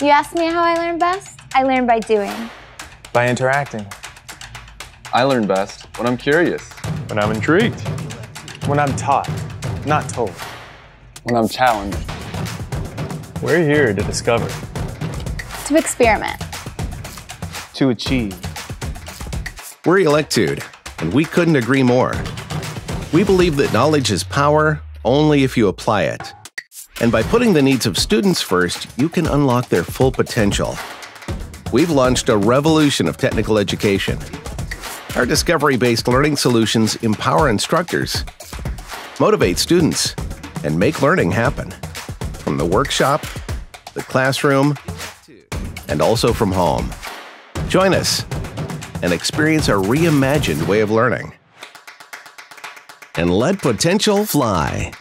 You ask me how I learn best? I learn by doing. By interacting. I learn best when I'm curious. When I'm intrigued. When I'm taught, not told. When I'm challenged. We're here to discover. To experiment. To achieve. We're Electude, and we couldn't agree more. We believe that knowledge is power only if you apply it. And by putting the needs of students first, you can unlock their full potential. We've launched a revolution of technical education. Our discovery based learning solutions empower instructors, motivate students, and make learning happen. From the workshop, the classroom, and also from home. Join us and experience a reimagined way of learning. And let potential fly.